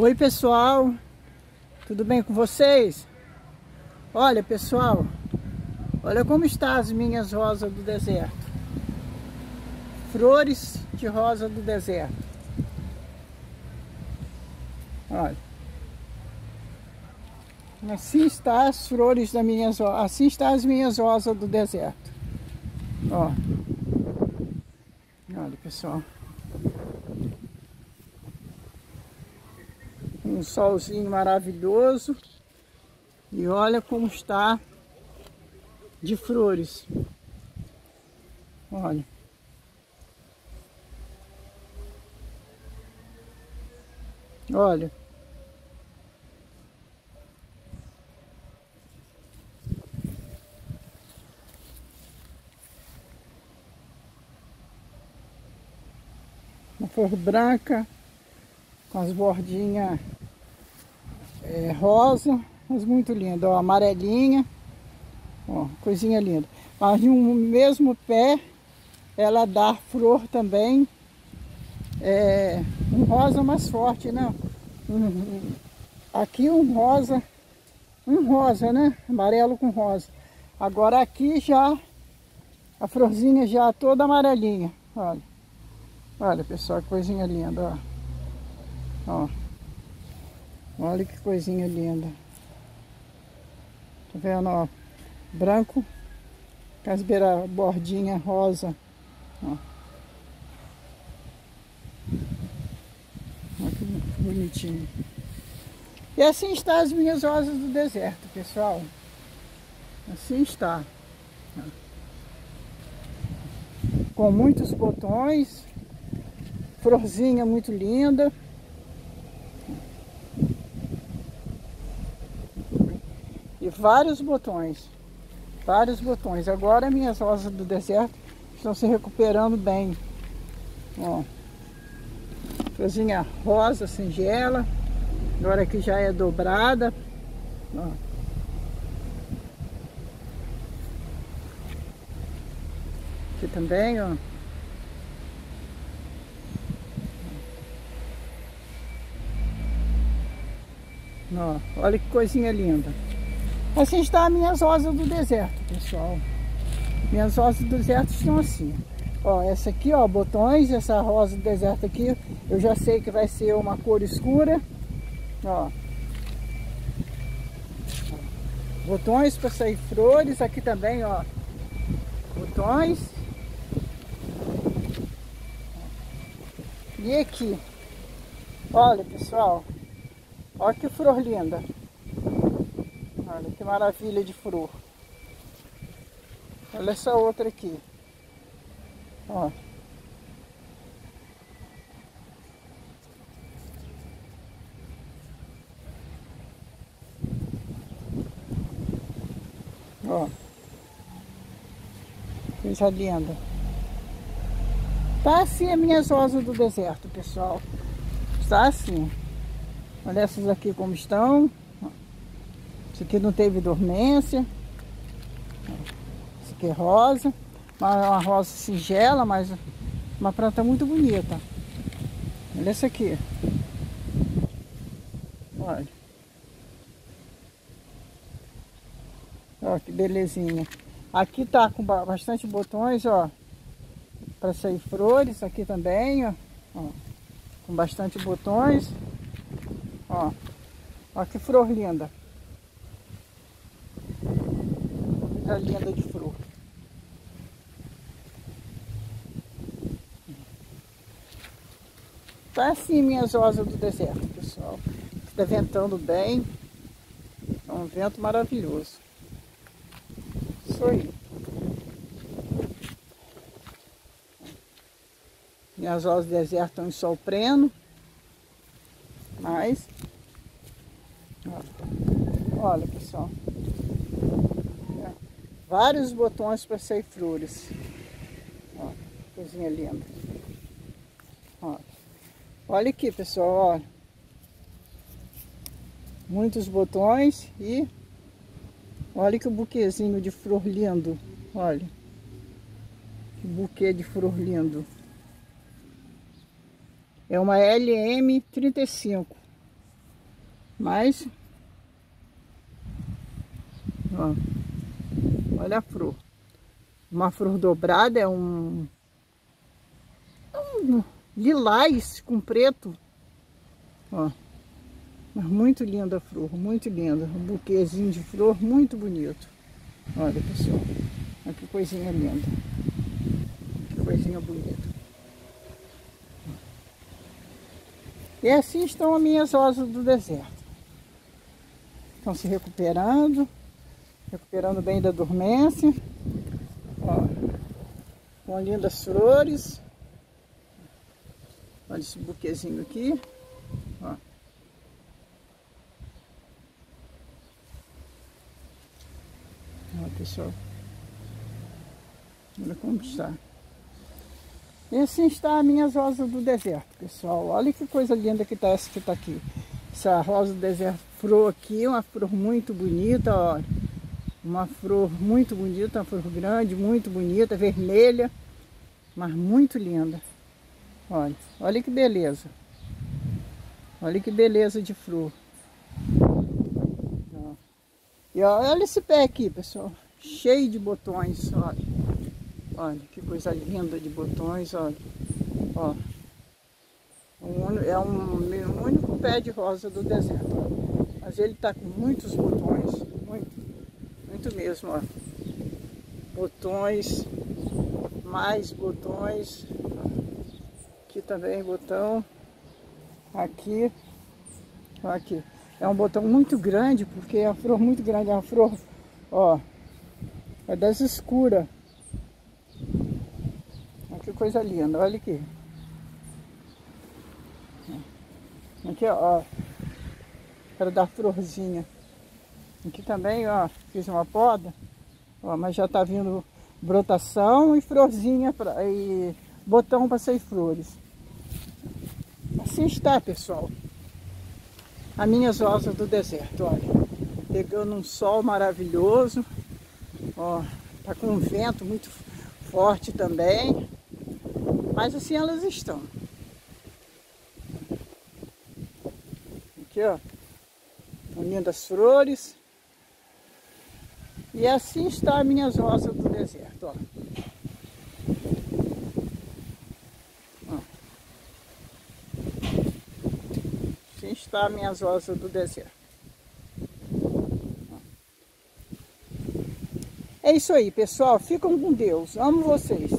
Oi pessoal, tudo bem com vocês? Olha pessoal, olha como estão as minhas rosas do deserto. Flores de rosa do deserto. Olha. Assim está as flores das minhas assim está as minhas rosas do deserto. Ó. Olha pessoal. Um solzinho maravilhoso. E olha como está de flores. Olha. Olha. Uma flor branca com as bordinhas é, rosa, mas muito linda, ó, amarelinha, ó, coisinha linda. Mas no mesmo pé, ela dá flor também, é, um rosa mais forte, né? Um, aqui um rosa, um rosa, né? Amarelo com rosa. Agora aqui já, a florzinha já toda amarelinha, olha. Olha, pessoal, que coisinha linda, ó. Ó. Olha que coisinha linda. Tá vendo, ó? Branco, com as bordinha rosa. Ó. Olha que bonitinho. E assim está as minhas rosas do deserto, pessoal. Assim está. Com muitos botões. Florzinha muito linda. Vários botões. Vários botões. Agora minhas rosas do deserto estão se recuperando bem. Ó. Florzinha rosa, singela. Agora que já é dobrada. Ó. Aqui também, ó. Ó, olha que coisinha linda. Assim está as minhas rosas do deserto, pessoal. Minhas rosas do deserto estão assim. Ó, essa aqui, ó, botões, essa rosa do deserto aqui, eu já sei que vai ser uma cor escura. Ó. Botões para sair flores, aqui também, ó. Botões. E aqui. Olha, pessoal. Olha que flor linda. Que maravilha de flor. Olha essa outra aqui. Ó. Ó. Coisa linda. Tá assim as minhas rosas do deserto, pessoal. Está assim. Olha essas aqui como estão. Esse aqui não teve dormência. Esse aqui é rosa. Uma, uma rosa singela, mas uma planta muito bonita. Olha essa aqui. Olha. Olha que belezinha. Aqui tá com bastante botões, ó. Para sair flores. Aqui também, ó. ó. Com bastante botões. Ó. Olha que flor linda. A linda de flor. Tá assim minhas rosas do deserto, pessoal. Está ventando bem. É um vento maravilhoso. Isso aí. Minhas rosas do deserto estão em sol pleno. Mas, olha pessoal. Vários botões para sair flores. Ó, coisinha linda. Ó. Olha aqui, pessoal, olha. Muitos botões e olha que buquezinho de flor lindo. Olha. Que buquê de flor lindo. É uma LM35. Mas, ó, olha a flor. Uma flor dobrada é um, é um lilás com preto. Ó, mas muito linda a flor, muito linda. Um buquezinho de flor muito bonito. Olha, pessoal. Olha que coisinha linda. Que coisinha bonita. E assim estão as minhas rosas do deserto. Estão se recuperando, recuperando bem da dormência. Ó, com lindas flores. Olha esse buquezinho aqui. Ó. Olha, pessoal. Olha como está. E assim está a minhas rosas do deserto, pessoal. Olha que coisa linda que está essa que está aqui. Essa rosa do deserto flor aqui, uma flor muito bonita, olha. Uma flor muito bonita, uma flor grande, muito bonita, vermelha, mas muito linda. Olha, olha que beleza. Olha que beleza de flor. E olha esse pé aqui, pessoal. Cheio de botões, olha. Olha, que coisa linda de botões, olha. Ó. É um, um, único pé de rosa do deserto. Mas ele tá com muitos botões. Muito. Mesmo, ó. Botões. Mais botões. Aqui também botão. Aqui. Aqui. É um botão muito grande, porque é uma flor muito grande. É uma flor, ó. É das escuras coisa linda, olha aqui. Aqui, ó, para dar florzinha. Aqui também, ó, fiz uma poda, ó, mas já tá vindo brotação e florzinha pra, e botão para sair flores. Assim está, pessoal. A minhas rosas do deserto, olha. Pegando um sol maravilhoso, ó, tá com um vento muito forte também. Mas assim elas estão. Aqui, ó. Unindo as flores. E assim está as minhas rosas do deserto, ó. Assim está as minhas rosas do deserto. É isso aí, pessoal. Ficam com Deus. Amo vocês.